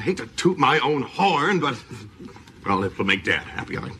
I hate to toot my own horn, but well, it will make Dad happy. I